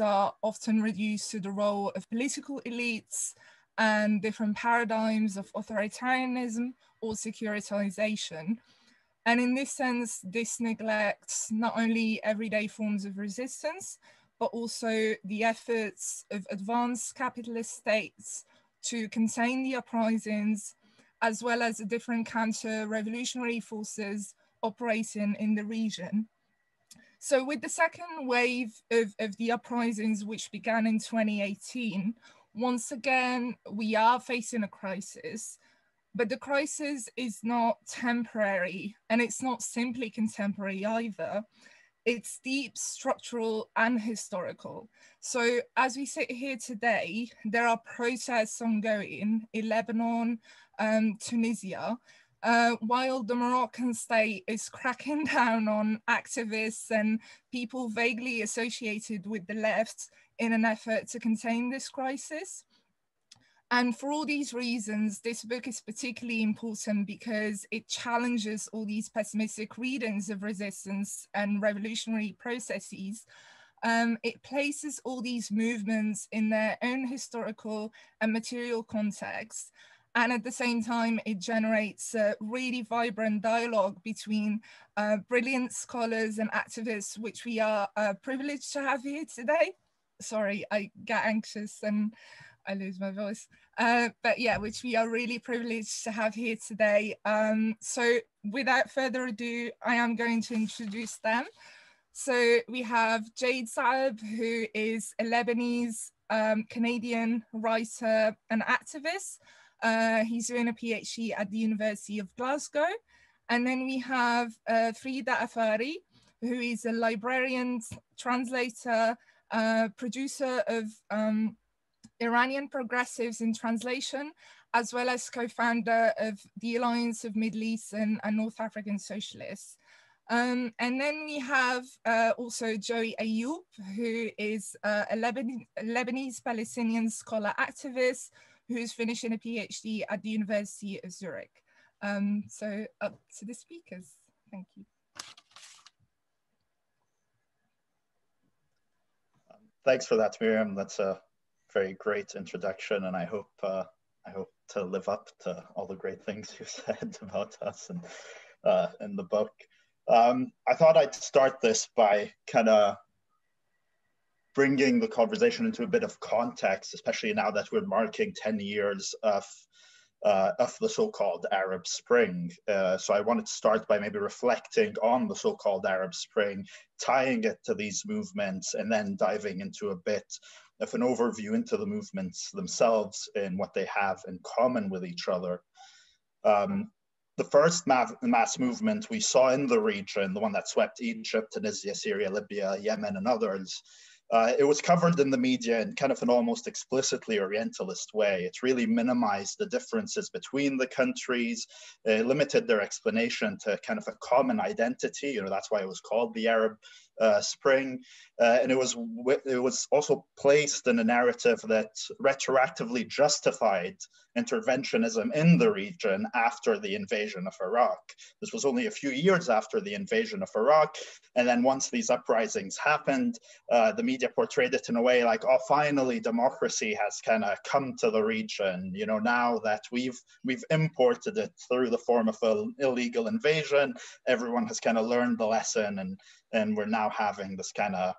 are often reduced to the role of political elites and different paradigms of authoritarianism or securitization. And in this sense, this neglects not only everyday forms of resistance, but also the efforts of advanced capitalist states to contain the uprisings, as well as the different counter-revolutionary forces operating in the region. So with the second wave of, of the uprisings, which began in 2018, once again, we are facing a crisis, but the crisis is not temporary and it's not simply contemporary either. It's deep, structural, and historical. So, as we sit here today, there are protests ongoing in Lebanon, um, Tunisia, uh, while the Moroccan state is cracking down on activists and people vaguely associated with the left in an effort to contain this crisis. And for all these reasons, this book is particularly important because it challenges all these pessimistic readings of resistance and revolutionary processes. Um, it places all these movements in their own historical and material context. And at the same time, it generates a really vibrant dialogue between uh, brilliant scholars and activists, which we are uh, privileged to have here today. Sorry, I get anxious and I lose my voice. Uh, but yeah, which we are really privileged to have here today. Um, so without further ado, I am going to introduce them. So we have Jade Saab, who is a Lebanese um, Canadian writer and activist. Uh, he's doing a PhD at the University of Glasgow. And then we have uh, Frieda Afari, who is a librarian, translator, uh, producer of um, Iranian Progressives in Translation, as well as co-founder of the Alliance of Middle Eastern and North African Socialists. Um, and then we have uh, also Joey Ayoub, who is uh, a Lebanese Palestinian scholar activist who's finishing a PhD at the University of Zurich. Um, so up to the speakers. Thank you. Thanks for that, Miriam. That's a very great introduction, and I hope uh, I hope to live up to all the great things you said about us and uh, in the book. Um, I thought I'd start this by kind of bringing the conversation into a bit of context, especially now that we're marking 10 years of, uh, of the so-called Arab Spring. Uh, so I wanted to start by maybe reflecting on the so-called Arab Spring, tying it to these movements, and then diving into a bit of an overview into the movements themselves and what they have in common with each other. Um, the first mass movement we saw in the region, the one that swept Egypt, Tunisia, Syria, Libya, Yemen, and others, uh, it was covered in the media in kind of an almost explicitly Orientalist way. It really minimized the differences between the countries, uh, limited their explanation to kind of a common identity. You know, that's why it was called the Arab uh, Spring, uh, and it was it was also placed in a narrative that retroactively justified interventionism in the region after the invasion of Iraq. This was only a few years after the invasion of Iraq, and then once these uprisings happened, uh, the media portrayed it in a way like, "Oh, finally, democracy has kind of come to the region." You know, now that we've we've imported it through the form of an illegal invasion, everyone has kind of learned the lesson and and we're now having this kind of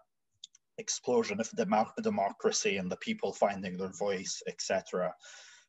explosion of dem- democracy and the people finding their voice, etc.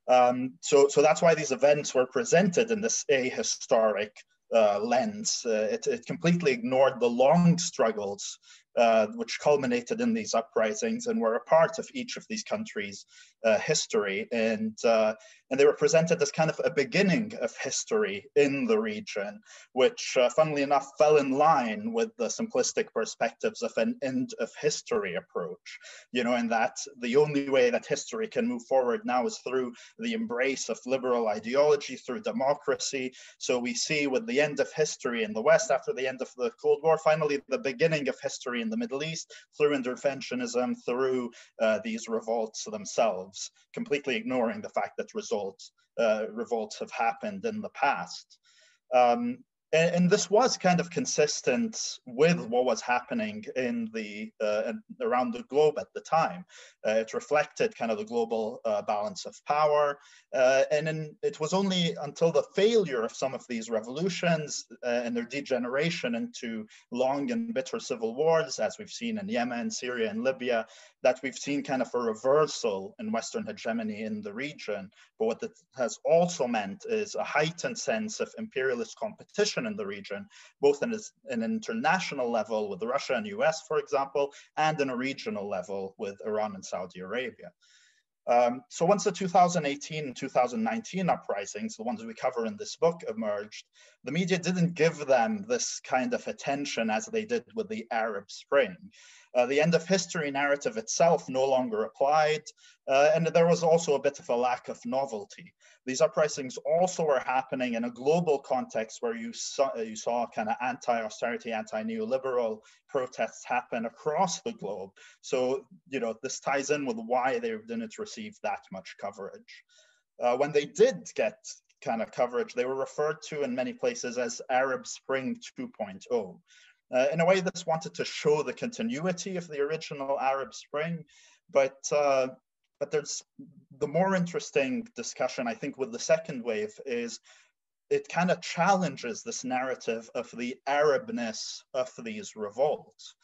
Um, so, so that's why these events were presented in this ahistoric uh, lens. Uh, it, it, completely ignored the long struggles uh, which culminated in these uprisings and were a part of each of these countries' uh, history. And, uh, and they were presented as kind of a beginning of history in the region, which, uh, funnily enough, fell in line with the simplistic perspectives of an end of history approach. You know, in that the only way that history can move forward now is through the embrace of liberal ideology, through democracy. So we see with the end of history in the West after the end of the Cold War, finally the beginning of history in the Middle East through interventionism, through uh, these revolts themselves, completely ignoring the fact that results, uh, revolts have happened in the past. Um, and, and, this was kind of consistent with what was happening in the uh, around the globe at the time. Uh, it reflected kind of the global uh, balance of power, uh, and in, it was only until the failure of some of these revolutions uh, and their degeneration into long and bitter civil wars, as we've seen in Yemen, Syria, and Libya, that we've seen kind of a reversal in Western hegemony in the region. But what that has also meant is a heightened sense of imperialist competition in the region, both in an international level with Russia and US, for example, and in a regional level with Iran and Saudi Arabia. Um, so once the 2018 and 2019 uprisings, the ones we cover in this book, emerged, the media didn't give them this kind of attention as they did with the Arab Spring. Uh, the end of history narrative itself no longer applied, uh, and there was also a bit of a lack of novelty. These uprisings also were happening in a global context where you saw, you saw kind of anti-austerity, anti-neoliberal protests happen across the globe. So, you know, this ties in with why they didn't receive that much coverage. Uh, when they did get kind of coverage, they were referred to in many places as Arab Spring 2.0. Uh, in a way, this wanted to show the continuity of the original Arab Spring, but uh, but there's the more interesting discussion, I think, with the second wave is it kind of challenges this narrative of the Arabness of these revolts.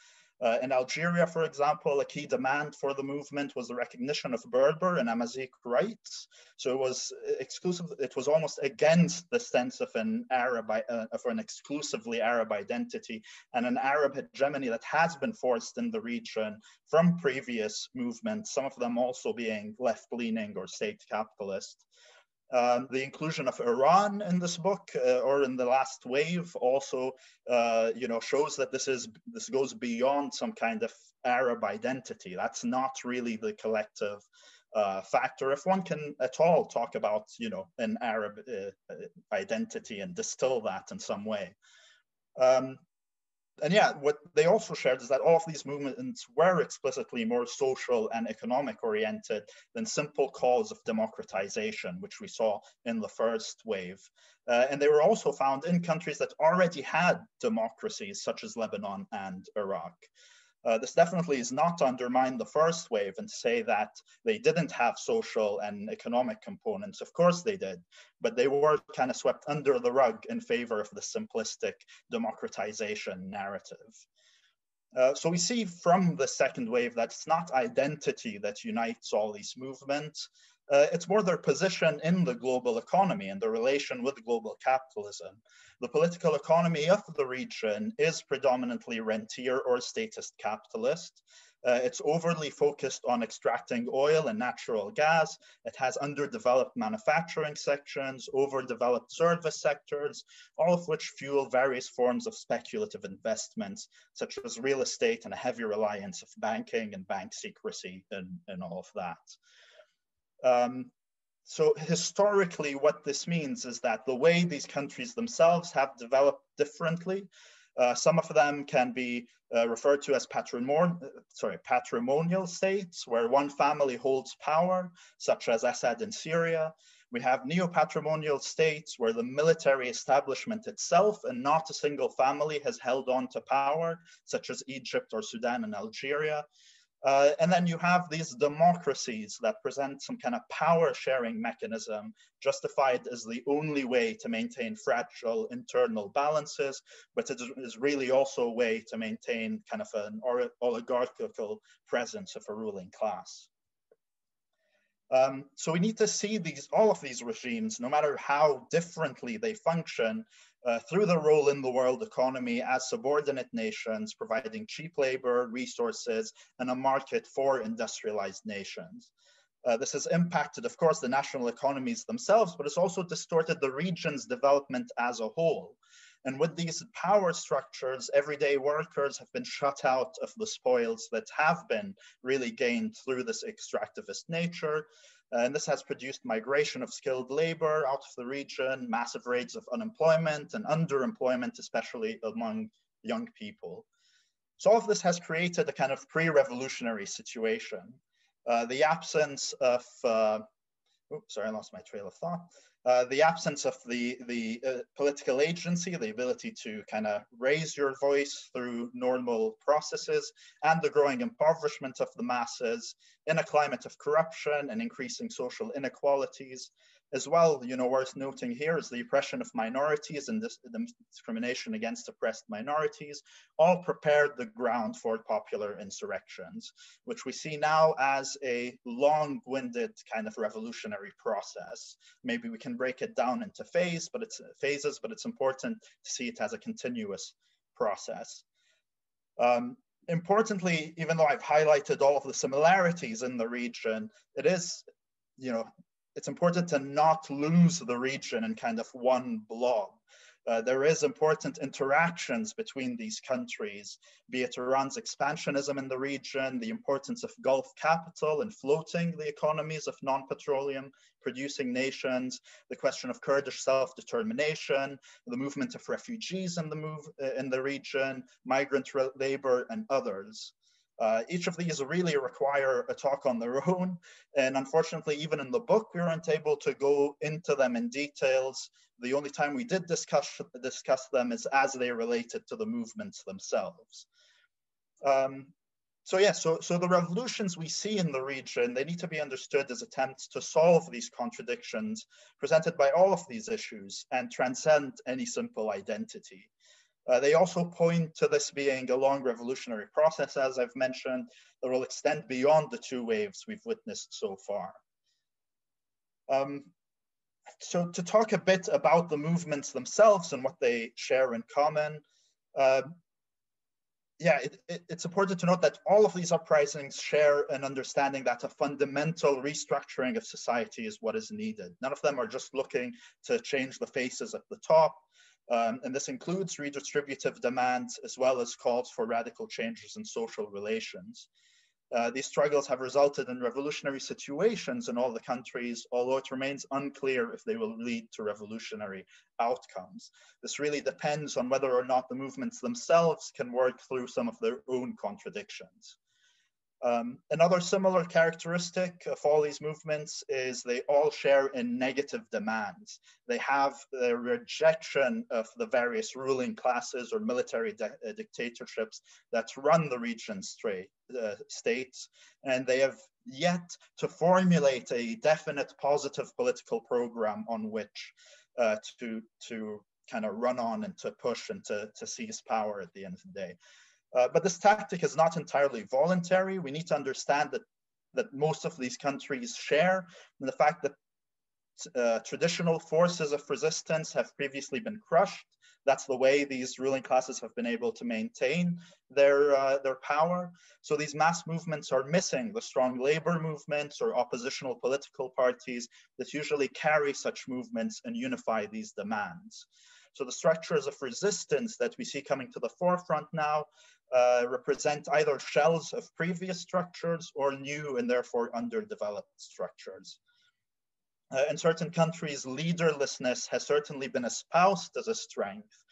Uh, in Algeria, for example, a key demand for the movement was the recognition of Berber and Amazigh rights. So it was exclusive, it was almost against the sense of an Arab, uh, of an exclusively Arab identity and an Arab hegemony that has been forced in the region from previous movements, some of them also being left-leaning or state capitalist. Um, the inclusion of Iran in this book uh, or in the last wave also, uh, you know, shows that this is this goes beyond some kind of Arab identity. That's not really the collective uh, factor. If one can at all talk about, you know, an Arab uh, identity and distill that in some way. Um, and yeah, what they also shared is that all of these movements were explicitly more social and economic oriented than simple calls of democratization, which we saw in the first wave. Uh, and they were also found in countries that already had democracies, such as Lebanon and Iraq. Uh, this definitely is not to undermine the first wave and say that they didn't have social and economic components. Of course they did, but they were kind of swept under the rug in favor of the simplistic democratization narrative. Uh, so we see from the second wave that it's not identity that unites all these movements, uh, it's more their position in the global economy and the relation with global capitalism. The political economy of the region is predominantly rentier or statist capitalist. Uh, it's overly focused on extracting oil and natural gas. It has underdeveloped manufacturing sections, overdeveloped service sectors, all of which fuel various forms of speculative investments, such as real estate and a heavy reliance of banking and bank secrecy and, and all of that. Um, so historically, what this means is that the way these countries themselves have developed differently, uh, some of them can be uh, referred to as patrimon sorry, patrimonial states, where one family holds power, such as Assad in Syria. We have neo-patrimonial states where the military establishment itself and not a single family has held on to power, such as Egypt or Sudan and Algeria. Uh, and then you have these democracies that present some kind of power sharing mechanism justified as the only way to maintain fragile internal balances, but it is really also a way to maintain kind of an oligarchical presence of a ruling class. Um, so we need to see these, all of these regimes, no matter how differently they function, uh, through their role in the world economy as subordinate nations, providing cheap labor, resources, and a market for industrialized nations. Uh, this has impacted, of course, the national economies themselves, but it's also distorted the region's development as a whole. And with these power structures, everyday workers have been shut out of the spoils that have been really gained through this extractivist nature. And this has produced migration of skilled labor out of the region, massive rates of unemployment and underemployment, especially among young people. So all of this has created a kind of pre-revolutionary situation. Uh, the absence of, uh, oops, sorry, I lost my trail of thought. Uh, the absence of the, the uh, political agency, the ability to kind of raise your voice through normal processes, and the growing impoverishment of the masses in a climate of corruption and increasing social inequalities, as well, you know, worth noting here is the oppression of minorities and this, the discrimination against oppressed minorities, all prepared the ground for popular insurrections, which we see now as a long-winded kind of revolutionary process. Maybe we can break it down into phase, but it's phases, but it's important to see it as a continuous process. Um, importantly, even though I've highlighted all of the similarities in the region, it is, you know, it's important to not lose the region in kind of one blob. Uh, there is important interactions between these countries, be it Iran's expansionism in the region, the importance of Gulf capital and floating the economies of non-petroleum producing nations, the question of Kurdish self-determination, the movement of refugees in the move uh, in the region, migrant labor, and others. Uh, each of these really require a talk on their own. And unfortunately, even in the book, we weren't able to go into them in details. The only time we did discuss, discuss them is as they related to the movements themselves. Um, so yeah, so, so the revolutions we see in the region, they need to be understood as attempts to solve these contradictions presented by all of these issues and transcend any simple identity. Uh, they also point to this being a long revolutionary process, as I've mentioned, that will extend beyond the two waves we've witnessed so far. Um, so to talk a bit about the movements themselves and what they share in common, uh, yeah, it, it, it's important to note that all of these uprisings share an understanding that a fundamental restructuring of society is what is needed. None of them are just looking to change the faces at the top. Um, and this includes redistributive demands as well as calls for radical changes in social relations. Uh, these struggles have resulted in revolutionary situations in all the countries, although it remains unclear if they will lead to revolutionary outcomes. This really depends on whether or not the movements themselves can work through some of their own contradictions. Um, another similar characteristic of all these movements is they all share in negative demands. They have the rejection of the various ruling classes or military uh, dictatorships that run the region's uh, states, and they have yet to formulate a definite positive political program on which uh, to, to kind of run on and to push and to, to seize power at the end of the day. Uh, but this tactic is not entirely voluntary. We need to understand that, that most of these countries share in the fact that uh, traditional forces of resistance have previously been crushed. That's the way these ruling classes have been able to maintain their, uh, their power. So these mass movements are missing the strong labor movements or oppositional political parties that usually carry such movements and unify these demands. So the structures of resistance that we see coming to the forefront now uh, represent either shells of previous structures or new and therefore underdeveloped structures. Uh, in certain countries, leaderlessness has certainly been espoused as a strength,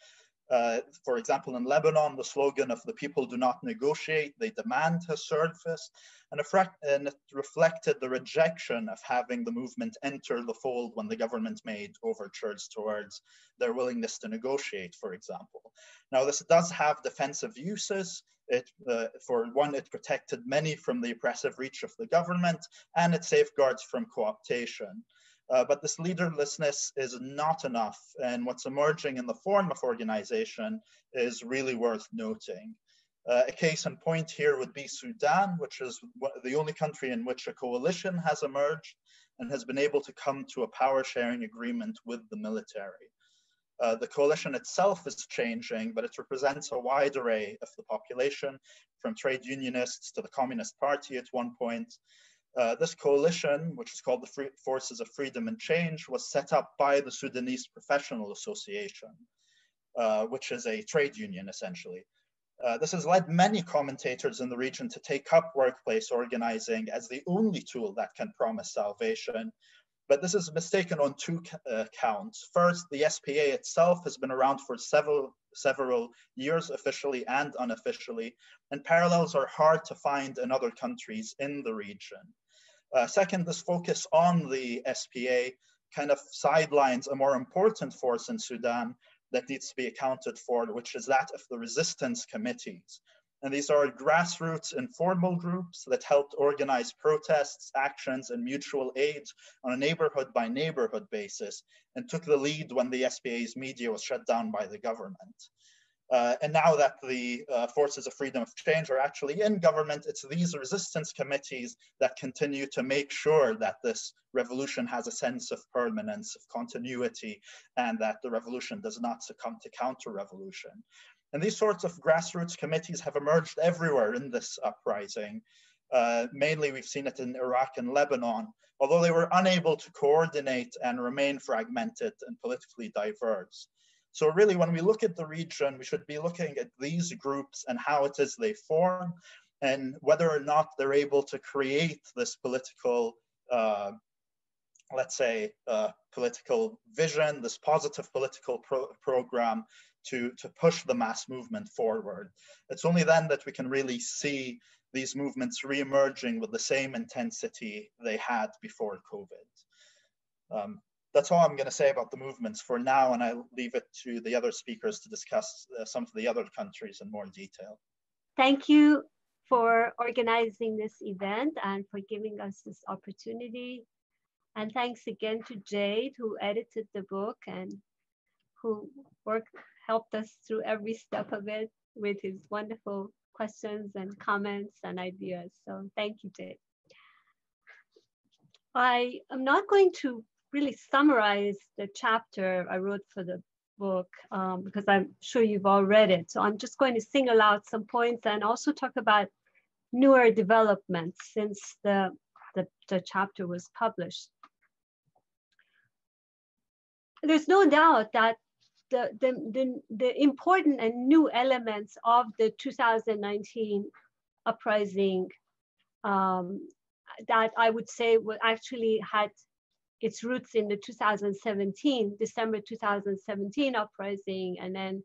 uh, for example, in Lebanon, the slogan of the people do not negotiate, they demand has surfaced, and, and it reflected the rejection of having the movement enter the fold when the government made overtures towards their willingness to negotiate, for example. Now, this does have defensive uses. It, uh, for one, it protected many from the oppressive reach of the government, and it safeguards from co-optation. Uh, but this leaderlessness is not enough. And what's emerging in the form of organization is really worth noting. Uh, a case in point here would be Sudan, which is the only country in which a coalition has emerged and has been able to come to a power sharing agreement with the military. Uh, the coalition itself is changing, but it represents a wide array of the population, from trade unionists to the Communist Party at one point, uh, this coalition, which is called the Free Forces of Freedom and Change, was set up by the Sudanese Professional Association, uh, which is a trade union essentially. Uh, this has led many commentators in the region to take up workplace organizing as the only tool that can promise salvation. But this is mistaken on two uh, counts. First, the SPA itself has been around for several several years officially and unofficially, and parallels are hard to find in other countries in the region. Uh, second, this focus on the SPA kind of sidelines a more important force in Sudan that needs to be accounted for, which is that of the resistance committees. And these are grassroots informal groups that helped organize protests, actions, and mutual aid on a neighborhood by neighborhood basis and took the lead when the SPA's media was shut down by the government. Uh, and now that the uh, forces of freedom of change are actually in government, it's these resistance committees that continue to make sure that this revolution has a sense of permanence, of continuity, and that the revolution does not succumb to counter-revolution. And these sorts of grassroots committees have emerged everywhere in this uprising. Uh, mainly, we've seen it in Iraq and Lebanon, although they were unable to coordinate and remain fragmented and politically diverse. So really, when we look at the region, we should be looking at these groups and how it is they form and whether or not they're able to create this political, uh, let's say, uh, political vision, this positive political pro program to, to push the mass movement forward. It's only then that we can really see these movements re-emerging with the same intensity they had before COVID. Um, that's all I'm going to say about the movements for now, and I'll leave it to the other speakers to discuss uh, some of the other countries in more detail. Thank you for organizing this event and for giving us this opportunity. And thanks again to Jade, who edited the book and who worked, helped us through every step of it with his wonderful questions and comments and ideas. So thank you, Jade. I am not going to really summarize the chapter I wrote for the book um, because I'm sure you've all read it. So I'm just going to single out some points and also talk about newer developments since the, the, the chapter was published. There's no doubt that the, the, the, the important and new elements of the 2019 uprising um, that I would say actually had its roots in the 2017, December 2017 uprising, and then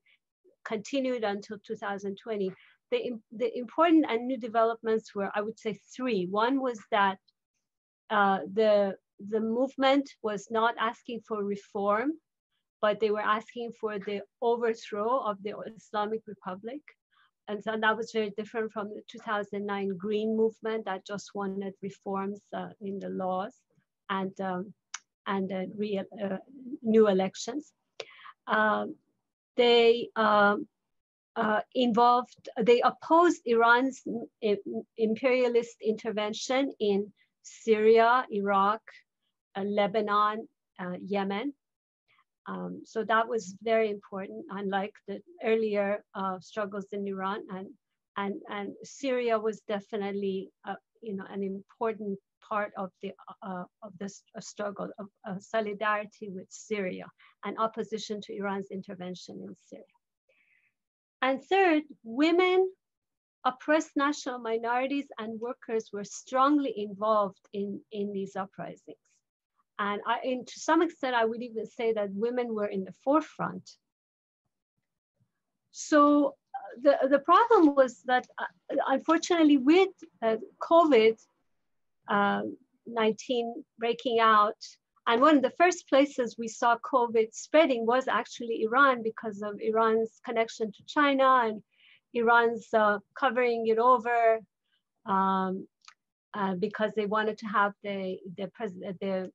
continued until 2020. The, the important and new developments were, I would say, three. One was that uh, the, the movement was not asking for reform, but they were asking for the overthrow of the Islamic Republic. And so that was very different from the 2009 Green Movement that just wanted reforms uh, in the laws. And um, and real, uh, new elections. Um, they um, uh, involved, they opposed Iran's imperialist intervention in Syria, Iraq, uh, Lebanon, Yemen. Um, so that was very important, unlike the earlier uh, struggles in Iran. And, and, and Syria was definitely, you know, an important part of the uh, of this uh, struggle of uh, solidarity with Syria and opposition to Iran's intervention in Syria. And third, women, oppressed national minorities, and workers were strongly involved in, in these uprisings. And I, in, to some extent, I would even say that women were in the forefront. So uh, the, the problem was that, uh, unfortunately, with uh, COVID, uh, 19 breaking out. And one of the first places we saw COVID spreading was actually Iran because of Iran's connection to China and Iran's uh, covering it over um, uh, because they wanted to have the, the, the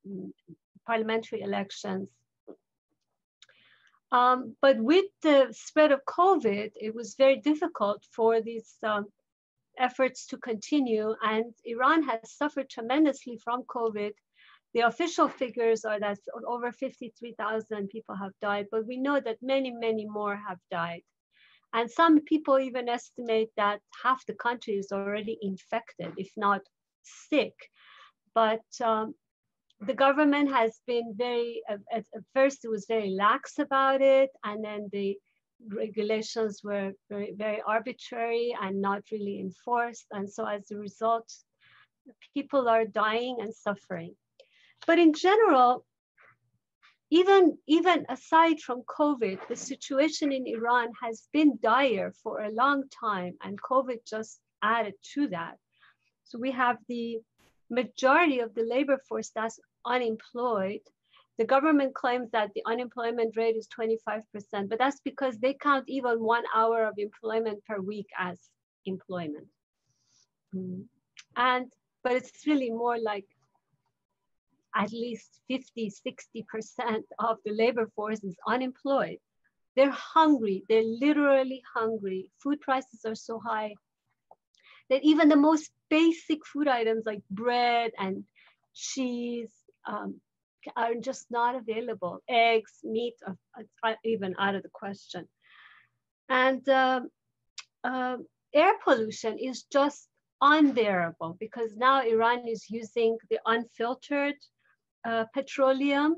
parliamentary elections. Um, but with the spread of COVID, it was very difficult for these um, efforts to continue. And Iran has suffered tremendously from COVID. The official figures are that over 53,000 people have died, but we know that many, many more have died. And some people even estimate that half the country is already infected, if not sick. But um, the government has been very, uh, at, at, first it was very lax about it, and then the regulations were very, very arbitrary and not really enforced. And so as a result, people are dying and suffering. But in general, even, even aside from COVID, the situation in Iran has been dire for a long time and COVID just added to that. So we have the majority of the labor force that's unemployed The government claims that the unemployment rate is 25%, but that's because they count even one hour of employment per week as employment. Mm. And, but it's really more like at least 50, 60% of the labor force is unemployed. They're hungry, they're literally hungry. Food prices are so high that even the most basic food items like bread and cheese um, are just not available. Eggs, meat, are, even out of the question. And uh, uh, air pollution is just unbearable because now Iran is using the unfiltered uh, petroleum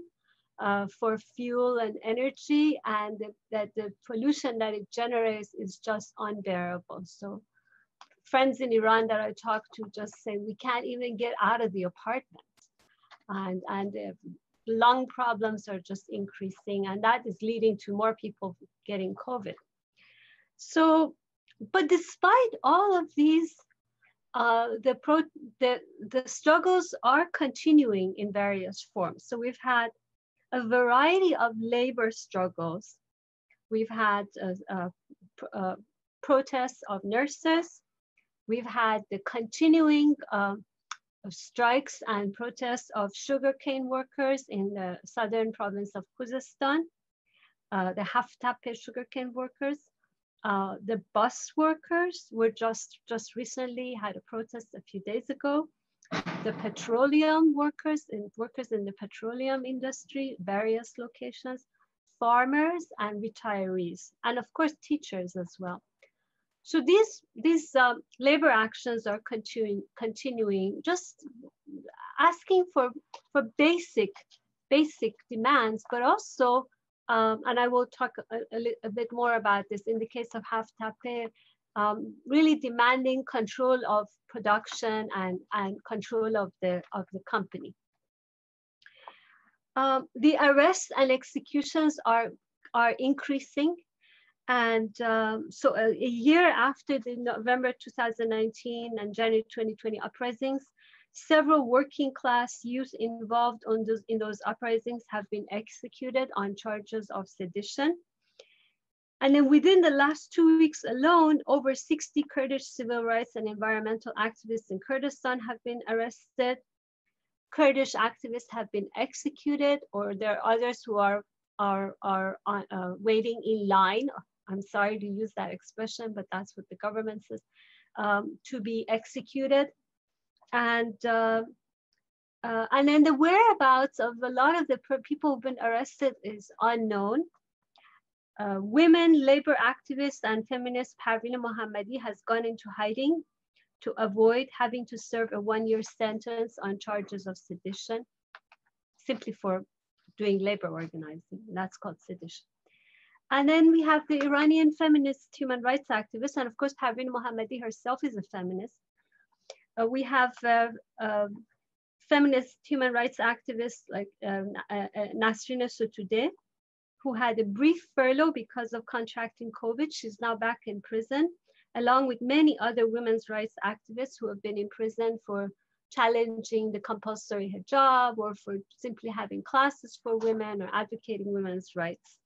uh, for fuel and energy, and the, that the pollution that it generates is just unbearable. So friends in Iran that I talk to just say we can't even get out of the apartment and, and lung problems are just increasing and that is leading to more people getting COVID. So, but despite all of these, uh, the, pro, the, the struggles are continuing in various forms. So we've had a variety of labor struggles. We've had uh, uh, protests of nurses. We've had the continuing uh, strikes and protests of sugarcane workers in the southern province of Khuzestan, uh, the Haftape sugarcane workers. Uh, the bus workers were just, just recently had a protest a few days ago. The petroleum workers and workers in the petroleum industry, various locations, farmers and retirees, and of course teachers as well. So these, these um, labor actions are continuing, continuing, just asking for, for basic, basic demands, but also, um, and I will talk a, a, a, bit more about this in the case of Haftape, um, really demanding control of production and, and control of the, of the company. Um, the arrests and executions are, are increasing. And um, so a, a, year after the November 2019 and January 2020 uprisings, several working class youth involved those, in those uprisings have been executed on charges of sedition. And then within the last two weeks alone, over 60 Kurdish civil rights and environmental activists in Kurdistan have been arrested. Kurdish activists have been executed, or there are others who are, are, are uh, waiting in line I'm sorry to use that expression, but that's what the government says, um, to be executed. And, uh, uh, and then the whereabouts of a lot of the people who've been arrested is unknown. Uh, women, labor activists, and feminist Parveen Mohammadi has gone into hiding to avoid having to serve a one-year sentence on charges of sedition, simply for doing labor organizing. That's called sedition. And then we have the Iranian feminist human rights activist, and of course, Parveen Mohammadi herself is a feminist. Uh, we have uh, uh, feminist human rights activists like um, uh, uh, Nasrin Sotoudeh, who had a brief furlough because of contracting COVID. She's now back in prison, along with many other women's rights activists who have been in prison for challenging the compulsory hijab or for simply having classes for women or advocating women's rights.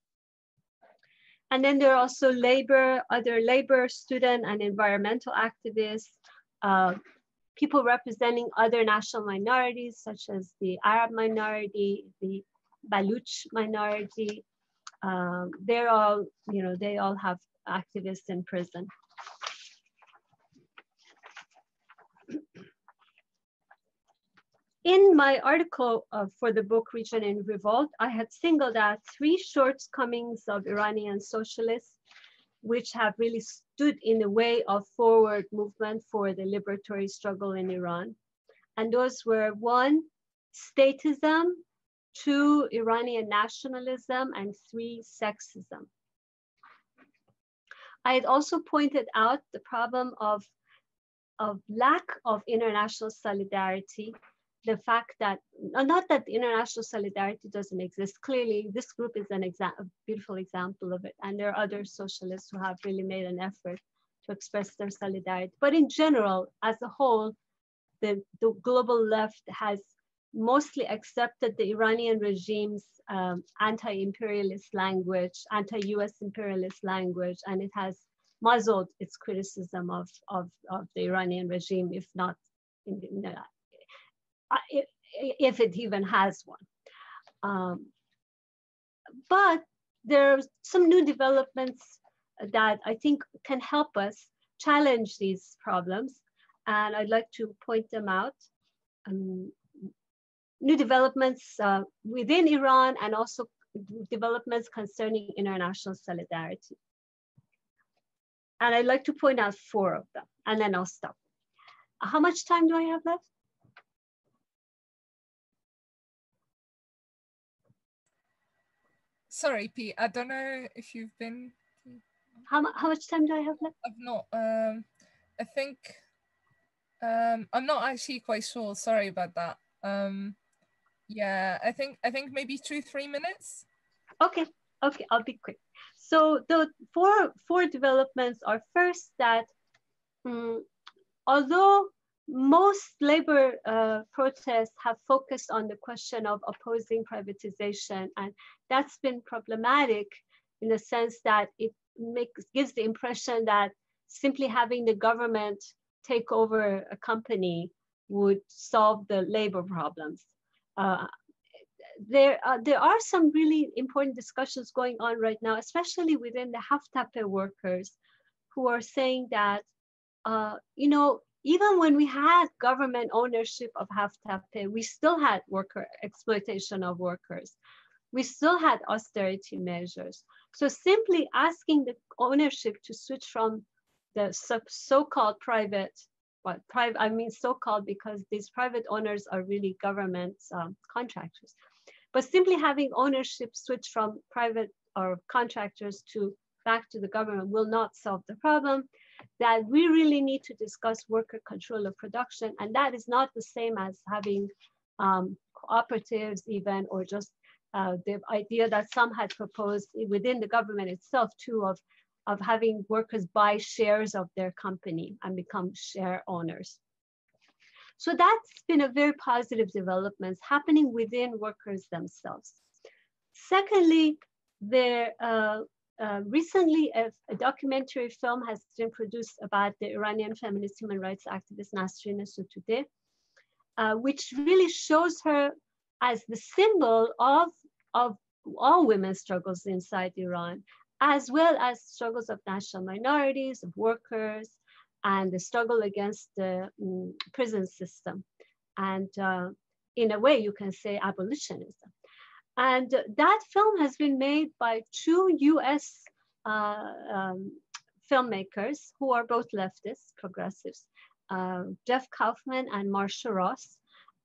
And then there are also labor, other labor, student, and environmental activists, uh, people representing other national minorities, such as the Arab minority, the Baluch minority. Um, they're all, you know, they all have activists in prison. In my article uh, for the book Region in Revolt, I had singled out three shortcomings of Iranian socialists, which have really stood in the way of forward movement for the liberatory struggle in Iran. And those were one, statism, two, Iranian nationalism, and three, sexism. I had also pointed out the problem of, of lack of international solidarity the fact that not that international solidarity doesn't exist. Clearly this group is an exa- a beautiful example of it and there are other socialists who have really made an effort to express their solidarity. But in general as a whole the, the global left has mostly accepted the Iranian regime's um, anti-imperialist language, anti-US imperialist language, and it has muzzled its criticism of, of, of the Iranian regime, if not, in, in, if it even has one. Um, but there are some new developments that I think can help us challenge these problems. And I'd like to point them out. Um, new developments uh, within Iran and also developments concerning international solidarity. And I'd like to point out four of them, and then I'll stop. How much time do I have left? Sorry, Pete, I don't know if you've been. How, how much time do I have left? I've not, um, I think, um, I'm not actually quite sure. Sorry about that. Um, yeah, I think I think maybe two three minutes. Okay, okay, I'll be quick. So the four four developments are first that um, although most labor uh, protests have focused on the question of opposing privatization, and that's been problematic in the sense that it makes gives the impression that simply having the government take over a company would solve the labor problems. Uh, there, uh, there are some really important discussions going on right now, especially within the Haftepe workers who are saying that, uh, you know, even when we had government ownership of Haftepe, we still had worker exploitation of workers. We still had austerity measures. So simply asking the ownership to switch from the so-called private but private, I mean so-called because these private owners are really government um, contractors. But simply having ownership switch from private or contractors to back to the government will not solve the problem. That we really need to discuss worker control of production. And that is not the same as having um, cooperatives even, or just uh, the idea that some had proposed within the government itself too of, of having workers buy shares of their company and become share owners. So that's been a very positive development happening within workers themselves. Secondly, there uh, uh, recently a, a, documentary film has been produced about the Iranian feminist human rights activist Nasrin Sotoudeh, uh, which really shows her as the symbol of, of all women's struggles inside Iran, as well as struggles of national minorities, of workers, and the struggle against the um, prison system. And uh, in a way, you can say abolitionism. And that film has been made by two US uh, um, filmmakers who are both leftists, progressives, uh, Jeff Kaufman and Marcia Ross.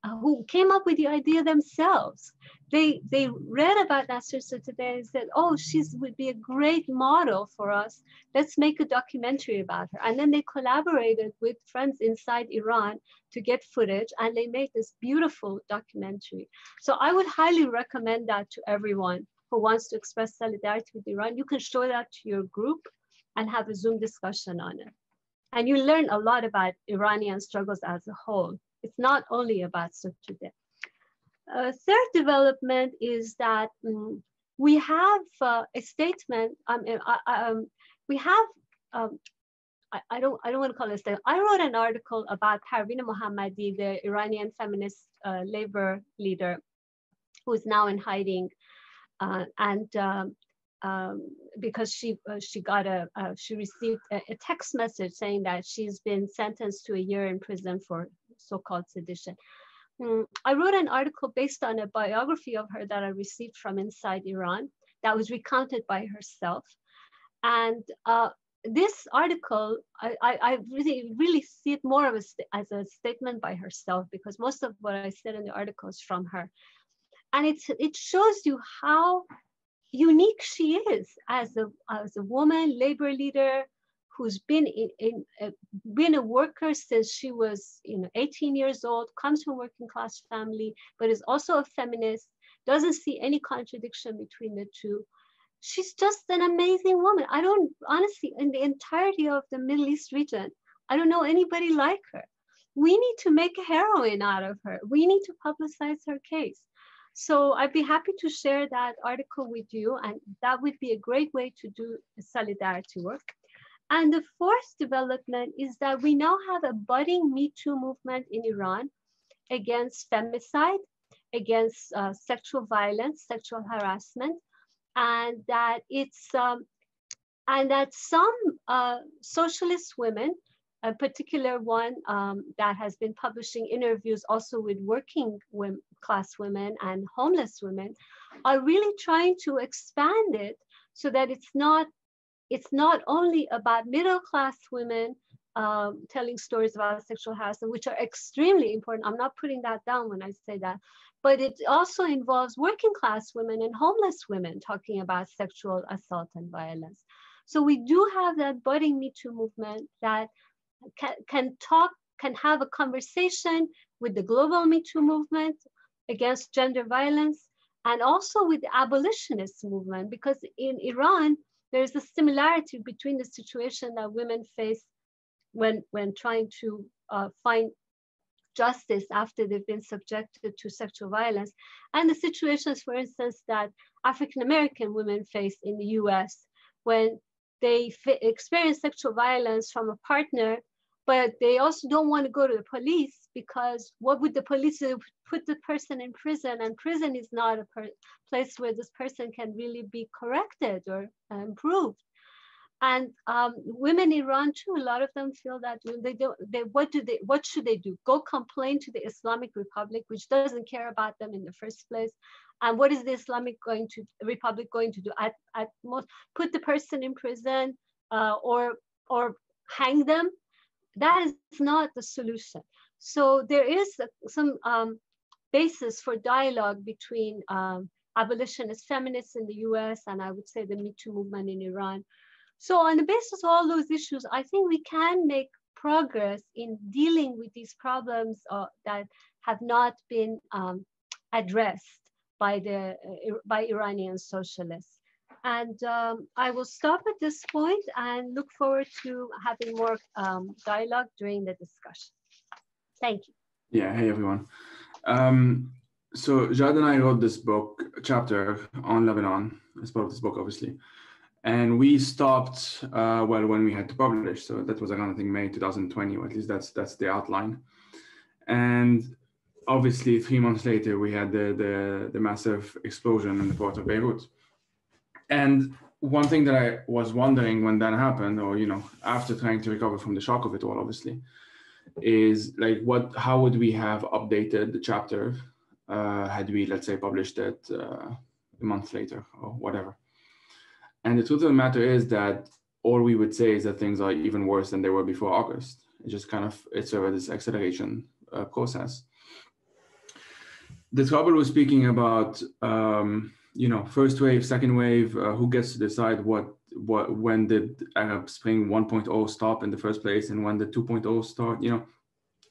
Uh, who came up with the idea themselves. They, they read about Nasrin Sotoudeh and said, oh, she would be a great model for us. Let's make a documentary about her. And then they collaborated with friends inside Iran to get footage and they made this beautiful documentary. So I would highly recommend that to everyone who wants to express solidarity with Iran. You can show that to your group and have a Zoom discussion on it. And you learn a lot about Iranian struggles as a whole. It's not only about Sotoudeh. Uh, third development is that um, we have uh, a statement. Um, I, um, we have. Um, I, I, don't. I don't want to call it a statement. I wrote an article about Parveen Mohammadi, the Iranian feminist uh, labor leader, who is now in hiding, uh, and um, um, because she uh, she got a uh, she received a, a, text message saying that she's been sentenced to a year in prison for so-called sedition. Mm, I wrote an article based on a biography of her that I received from inside Iran that was recounted by herself. And uh, this article, I, I, I, really, really see it more of a, as a statement by herself because most of what I said in the article is from her. And it's, it shows you how unique she is as a, as a woman, labor leader, who's been in, in uh, been a worker since she was you know 18 years old, comes from working class family, but is also a feminist, doesn't see any contradiction between the two. She's just an amazing woman. I don't honestly, in the entirety of the Middle East region, I don't know anybody like her. we need to make a heroine out of her. We need to publicize her case. So I'd be happy to share that article with you, and that would be a great way to do solidarity work. And the fourth development is that we now have a budding Me Too movement in Iran against femicide, against uh, sexual violence, sexual harassment, and that it's um, and that some uh, socialist women, a particular one um, that has been publishing interviews also with working women, class women and homeless women, are really trying to expand it so that it's not it's not only about middle class women um, telling stories about sexual harassment, which are extremely important. I'm not putting that down when I say that, but it also involves working class women and homeless women talking about sexual assault and violence. So we do have that budding Me Too movement that can, can talk, can have a conversation with the global Me Too movement against gender violence and also with the abolitionist movement, because in Iran, there's a similarity between the situation that women face when, when trying to uh, find justice after they've been subjected to sexual violence and the situations, for instance, that African American women face in the US when they experience sexual violence from a partner, but they also don't want to go to the police because what would the police do? Put the person in prison, and prison is not a place where this person can really be corrected or improved. And um, women in Iran too, a lot of them feel that they don't. They what do they? What should they do? Go complain to the Islamic Republic, which doesn't care about them in the first place, and what is the Islamic going to Republic going to do? At, at most, put the person in prison uh, or or hang them. That is not the solution. So there is some um, basis for dialogue between um, abolitionist feminists in the U.S. and I would say the Me Too movement in Iran. So on the basis of all those issues, I think we can make progress in dealing with these problems uh, that have not been um, addressed by the uh, by Iranian socialists. And um, I will stop at this point and look forward to having more um, dialogue during the discussion. Thank you. Yeah, hey everyone. Um, so Jad and I wrote this book chapter on Lebanon as part of this book, obviously. And we stopped uh, well when we had to publish. So that was around I think May 2020, or at least that's that's the outline. And obviously three months later we had the, the, the massive explosion in the port of Beirut. And one thing that I was wondering when that happened, or you know, after trying to recover from the shock of it all, obviously, is like what how would we have updated the chapter uh, had we let's say published it uh, a month later or whatever. And the truth of the matter is that all we would say is that things are even worse than they were before August. It just kind of it's a this acceleration uh, process the trouble was speaking about um, you know first wave second wave uh, who gets to decide what what when did arab spring 1.0 stop in the first place and when the 2.0 start you know?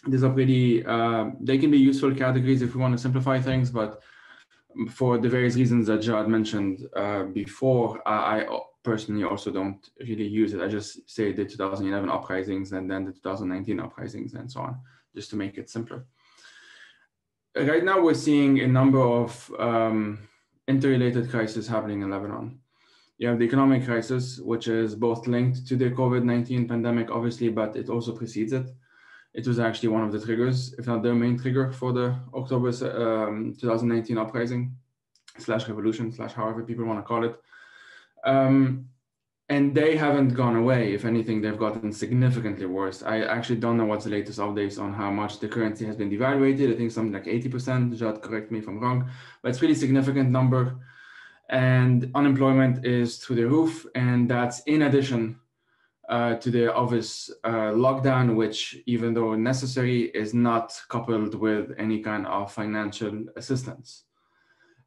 These are pretty uh, they can be useful categories if we want to simplify things but for the various reasons that Jad mentioned uh, before I, I personally also don't really use it. I just say the 2011 uprisings and then the 2019 uprisings and so on just to make it simpler. Right now we're seeing a number of um, interrelated crises happening in Lebanon. You have the economic crisis, which is both linked to the COVID-19 pandemic, obviously, but it also precedes it. It was actually one of the triggers, if not the main trigger for the October um, 2019 uprising slash revolution slash however people want to call it. Um, and they haven't gone away. If anything, they've gotten significantly worse. I actually don't know what's the latest updates on how much the currency has been devaluated. I think something like 80%. Jad, correct me if I'm wrong, but it's really significant number. And unemployment is through the roof. And that's in addition uh, to the obvious uh, lockdown, which even though necessary is not coupled with any kind of financial assistance.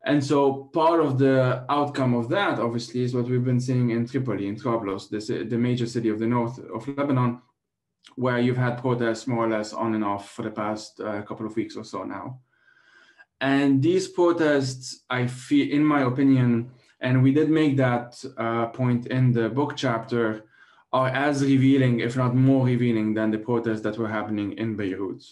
And so part of the outcome of that, obviously, is what we've been seeing in Tripoli, in Trablus, this, the major city of the north of Lebanon, where you've had protests more or less on and off for the past uh, couple of weeks or so now. And these protests, I feel, in my opinion, and we did make that uh, point in the book chapter, are as revealing, if not more revealing, than the protests that were happening in Beirut.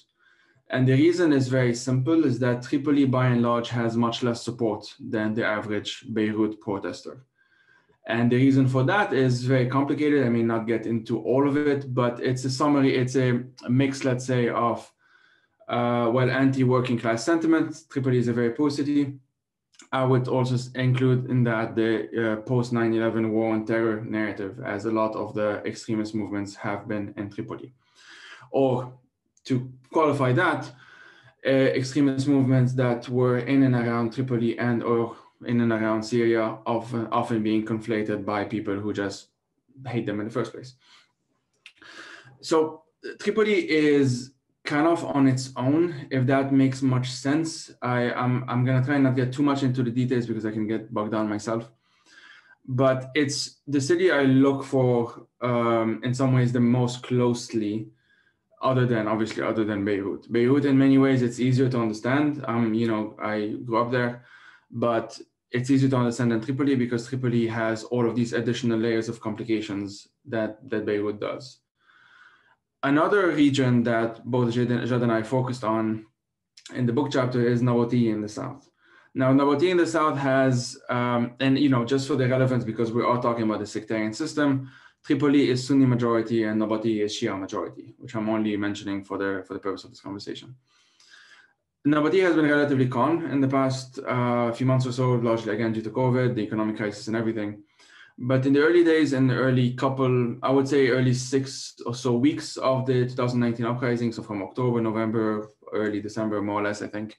And the reason is very simple, is that Tripoli by and large has much less support than the average Beirut protester. And the reason for that is very complicated. I may not get into all of it, but it's a summary, it's a mix, let's say, of uh, well, anti-working class sentiment. Tripoli is a very poor city. I would also include in that the uh, post 9-11 war on terror narrative, as a lot of the extremist movements have been in Tripoli. Or to qualify that, uh, extremist movements that were in and around Tripoli and or in and around Syria, often, often being conflated by people who just hate them in the first place. So Tripoli is kind of on its own, if that makes much sense. I, I'm, I'm gonna try and not get too much into the details because I can get bogged down myself. But it's the city I look for um, in some ways the most closely, other than obviously other than Beirut. Beirut in many ways it's easier to understand. Um, you know, I grew up there, but it's easier to understand than Tripoli because Tripoli has all of these additional layers of complications that that Beirut does. Another region that both Jad and I focused on in the book chapter is Nabatieh in the south. Now, Nabatieh in the south has, um, and you know, just for the relevance, because we are talking about the sectarian system, Tripoli is Sunni majority and Nabatieh is Shia majority, which I'm only mentioning for the for the purpose of this conversation. Nabatieh has been relatively calm in the past uh, few months or so, largely again due to COVID, the economic crisis, and everything. But in the early days and the early couple, I would say early six or so weeks of the 2019 uprising, so from October, November, early December, more or less, I think,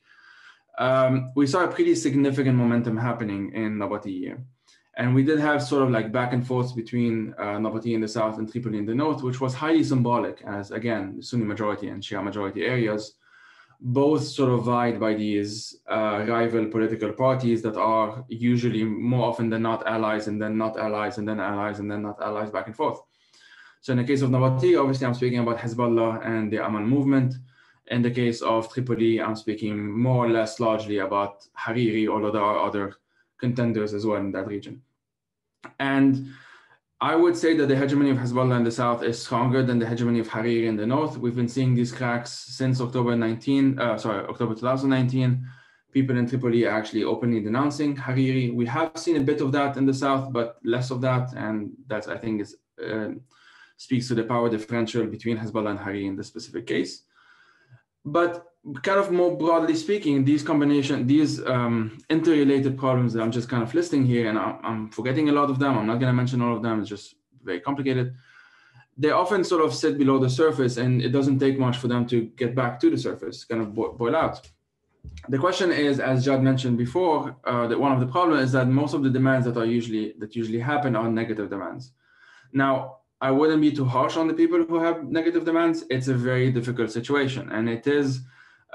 um, we saw a pretty significant momentum happening in Nabatieh. And we did have sort of like back and forth between uh, in the south and Tripoli in the north, which was highly symbolic as, again, Sunni majority and Shia majority areas both sort of vied by these uh, rival political parties that are usually more often than not allies and then not allies and then allies and then not allies back and forth. So in the case of Nabatieh, obviously I'm speaking about Hezbollah and the Amal movement. In the case of Tripoli, I'm speaking more or less largely about Hariri, although there are other contenders as well in that region. And I would say that the hegemony of Hezbollah in the south is stronger than the hegemony of Hariri in the north. We've been seeing these cracks since October 19, uh, sorry, October 2019. People in Tripoli are actually openly denouncing Hariri. We have seen a bit of that in the south, but less of that, and that I think is uh, speaks to the power differential between Hezbollah and Hariri in this specific case. But kind of more broadly speaking, these combination, these um, interrelated problems that I'm just kind of listing here, and I'm, I'm forgetting a lot of them. I'm not going to mention all of them. It's just very complicated. They often sort of sit below the surface, and it doesn't take much for them to get back to the surface, kind of boil out. The question is, as Jad mentioned before, uh, that one of the problems is that most of the demands that are usually that usually happen are negative demands. Now, I wouldn't be too harsh on the people who have negative demands. It's a very difficult situation, and it is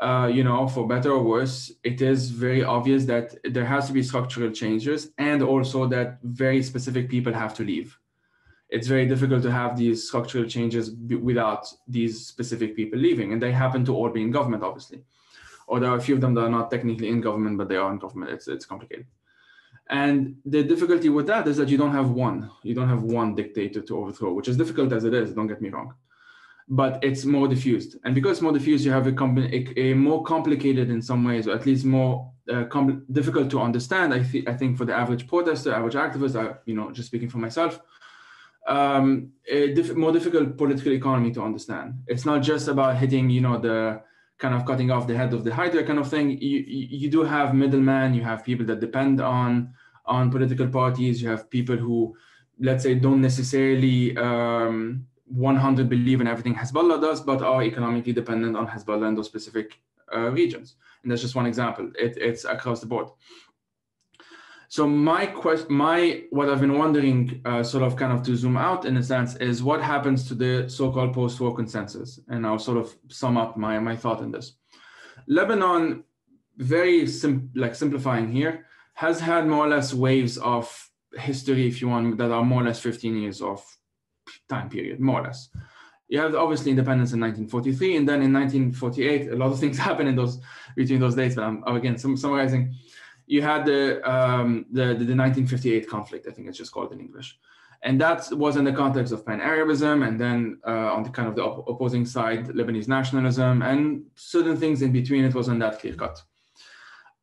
uh, you know, for better or worse, it is very obvious that there has to be structural changes and also that very specific people have to leave. It's very difficult to have these structural changes without these specific people leaving. And they happen to all be in government, obviously. Or there are a few of them that are not technically in government, but they are in government. It's, it's complicated. And the difficulty with that is that you don't have one. You don't have one dictator to overthrow, which is difficult as it is, don't get me wrong but it's more diffused. And because it's more diffused, you have a, a, a more complicated in some ways, or at least more uh, difficult to understand. I, th- I think for the average protester, average activist, I, you know, just speaking for myself, um, a diff- more difficult political economy to understand. It's not just about hitting, you know, the kind of cutting off the head of the Hydra kind of thing. You, you, do have middlemen, you have people that depend on on political parties, you have people who, let's say, don't necessarily um, 100 believe in everything Hezbollah does, but are economically dependent on Hezbollah in those specific uh, regions. And that's just one example. It, it's across the board. So my question, my what I've been wondering, uh, sort of kind of to zoom out in a sense, is what happens to the so-called post-war consensus, and I'll sort of sum up my my thought in this. Lebanon, very sim- like simplifying here, has had more or less waves of history, if you want, that are more or less 15 years of time period, more or less. You have obviously independence in 1943, and then in 1948, a lot of things happen in those between those dates. But I'm again summarizing. You had the, um, the, the 1958 conflict, I think it's just called in English, And that was in the context of pan-Arabism, and then uh, on the kind of the op opposing side, Lebanese nationalism, and certain things in between. It wasn't that clear cut.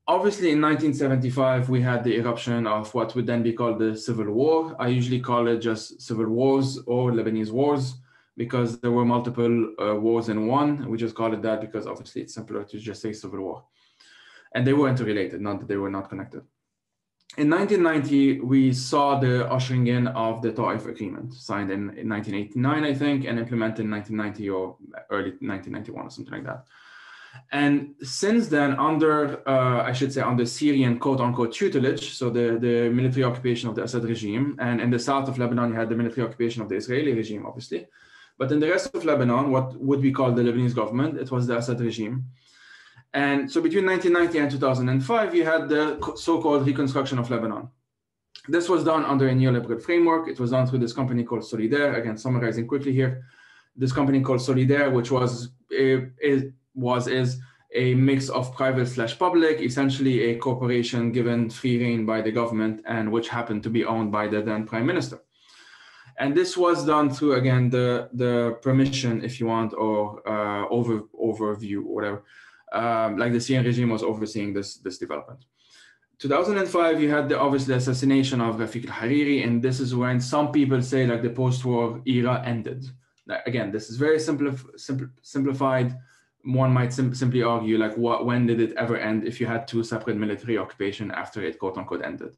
Obviously, in 1975, we had the eruption of what would then be called the Civil War. I usually call it just civil wars or Lebanese wars because there were multiple uh, wars in one. We just call it that because obviously it's simpler to just say civil war. And they were interrelated, not that they were not connected. In 1990, we saw the ushering in of the Ta'if Agreement, signed in, in 1989, I think, and implemented in 1990 or early 1991 or something like that. And since then, under, uh, I should say, under Syrian quote unquote tutelage, so the, the military occupation of the Assad regime, and in the south of Lebanon, you had the military occupation of the Israeli regime, obviously. But in the rest of Lebanon, what would be called the Lebanese government, it was the Assad regime. And so between 1990 and 2005, you had the so-called reconstruction of Lebanon. This was done under a neoliberal framework. It was done through this company called Solidere. Again, summarizing quickly here, this company called Solidere, which was a, a, was is a mix of private slash public, essentially a corporation given free reign by the government and which happened to be owned by the then prime minister. And this was done through again the the permission, if you want, or uh, over overview whatever um, like the Syrian regime was overseeing this, this development. 2005, you had the obviously assassination of Rafiq al-Hariri, and this is when some people say like the post-war era ended. Again, this is very simplified. One might sim simply argue like, what, when did it ever end if you had two separate military occupation after it quote unquote ended?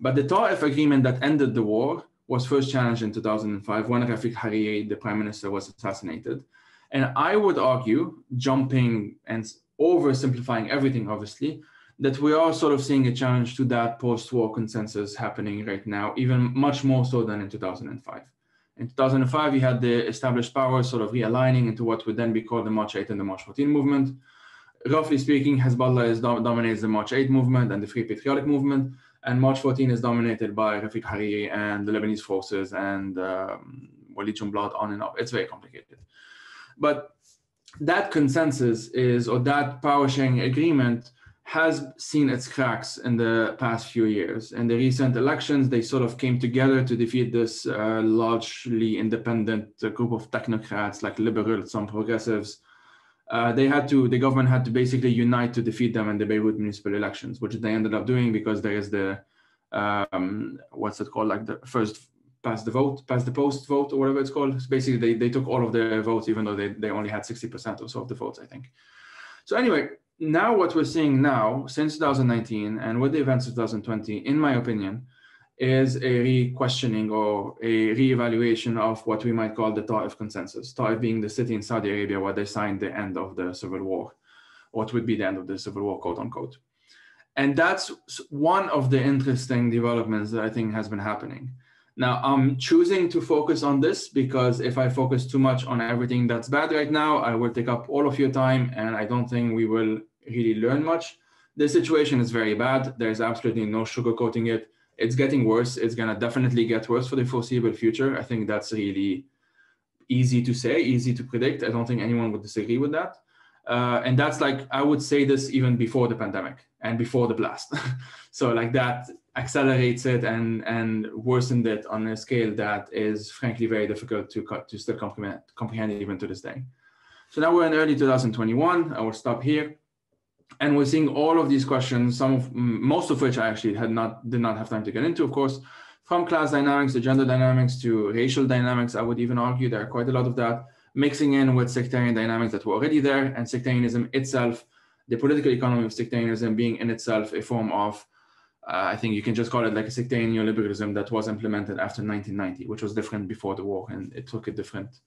But the Ta'if agreement that ended the war was first challenged in 2005 when Rafiq al-Hariri, the prime minister, was assassinated. And I would argue, jumping and oversimplifying everything, obviously, that we are sort of seeing a challenge to that post-war consensus happening right now, even much more so than in 2005. In 2005, you had the established powers sort of realigning into what would then be called the March 8 and the March 14 movement. Roughly speaking, Hezbollah is dominates the March 8 movement and the Free Patriotic movement, and March 14 is dominated by Rafiq Hariri and the Lebanese forces and um, Walid Jumblat on and off. It's very complicated. But that consensus is, or that power sharing agreement has seen its cracks in the past few years. In the recent elections, they sort of came together to defeat this uh, largely independent uh, group of technocrats like liberals, some progressives. Uh, they had to, the government had to basically unite to defeat them in the Beirut municipal elections, which they ended up doing because there is the, um, what's it called, like the first pass the vote, pass the post vote, or whatever it's called. So basically, they, they took all of the votes, even though they, they only had 60% or so of the votes, I think. So anyway, now what we're seeing now, since 2019, and with the events of 2020, in my opinion, is a re-questioning or a re-evaluation of what we might call the Ta'if consensus. Ta'if being the city in Saudi Arabia where they signed the end of the civil war, what would be the end of the civil war, quote unquote. And that's one of the interesting developments that I think has been happening. Now, I'm choosing to focus on this because if I focus too much on everything that's bad right now, I will take up all of your time and I don't think we will really learn much. The situation is very bad. There's absolutely no sugarcoating it. It's getting worse. It's going to definitely get worse for the foreseeable future. I think that's really easy to say, easy to predict. I don't think anyone would disagree with that. Uh, and that's like, I would say this even before the pandemic and before the blast. so like that accelerates it and and worsened it on a scale that is frankly very difficult to to still comprehend, comprehend even to this day. So now we're in early 2021. I will stop here, and we're seeing all of these questions. Some of most of which I actually had not did not have time to get into, of course, from class dynamics to gender dynamics to racial dynamics. I would even argue there are quite a lot of that mixing in with sectarian dynamics that were already there, and sectarianism itself, the political economy of sectarianism being in itself a form of uh, I think you can just call it like a sectarian neoliberalism that was implemented after 1990, which was different before the war, and it took a different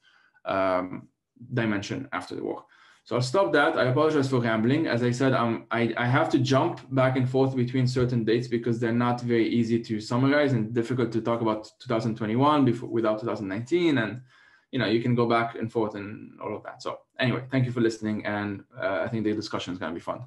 um, dimension after the war. So I'll stop that. I apologize for rambling. As I said, um, I, I have to jump back and forth between certain dates because they're not very easy to summarize and difficult to talk about 2021 before, without 2019. And, you know, you can go back and forth and all of that. So anyway, thank you for listening. And uh, I think the discussion is going to be fun.